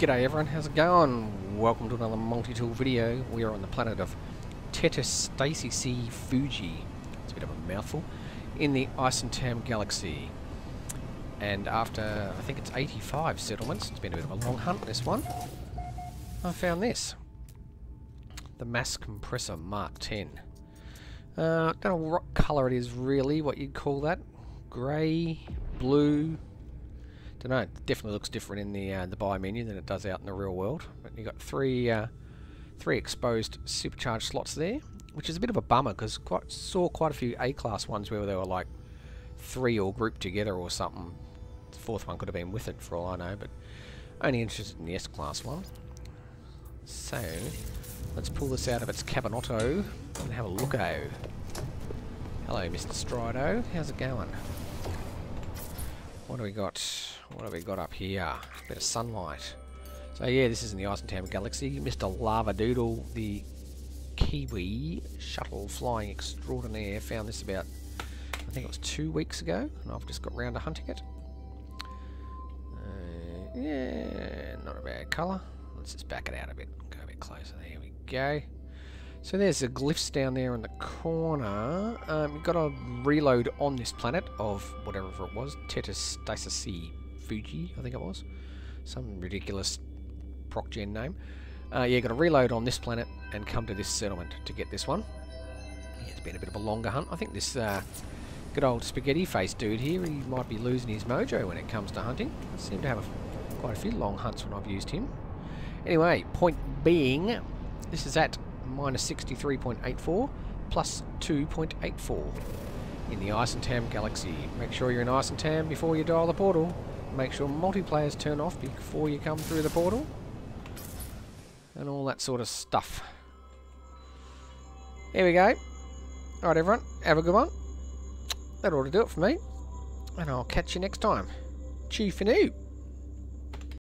G'day everyone, how's it going? Welcome to another multi-tool video. We are on the planet of Tetastacy C Fuji. It's a bit of a mouthful. In the Eissentam Galaxy. And after, I think it's 85 settlements, it's been a bit of a long hunt this one, I found this. The Mass Compressor Mark 10. Uh, don't know what colour it is really, what you'd call that. Grey, blue, don't know. It definitely looks different in the uh, the buy menu than it does out in the real world. But you got three uh, three exposed supercharged slots there, which is a bit of a bummer because quite saw quite a few A class ones where they were like three all grouped together or something. The fourth one could have been with it for all I know, but only interested in the S class one. So let's pull this out of its cabinotto and have a look -o. Hello, Mr. Strido. How's it going? What do we got? What have we got up here? A bit of sunlight. So yeah, this is in the Eissentam Galaxy. Mr. Lava Doodle, the Kiwi shuttle flying extraordinaire, found this about, I think it was two weeks ago, and I've just got round to hunting it. Uh, yeah, not a bad colour. Let's just back it out a bit. Go a bit closer. There we go. So there's the glyphs down there in the corner. Um, you've got to reload on this planet of whatever it was, Tetastasis Fuji, I think it was. Some ridiculous procgen name. Uh, yeah, got to reload on this planet and come to this settlement to get this one. Yeah, it's been a bit of a longer hunt. I think this uh, good old spaghetti face dude here, he might be losing his mojo when it comes to hunting. I seem to have a, quite a few long hunts when I've used him. Anyway, point being, this is at minus 63.84 plus 2.84 in the Eissentam Galaxy. Make sure you're in Eissentam before you dial the portal. Make sure multiplayers turn off before you come through the portal. And all that sort of stuff. There we go. Alright everyone, have a good one. That ought to do it for me. And I'll catch you next time. For new.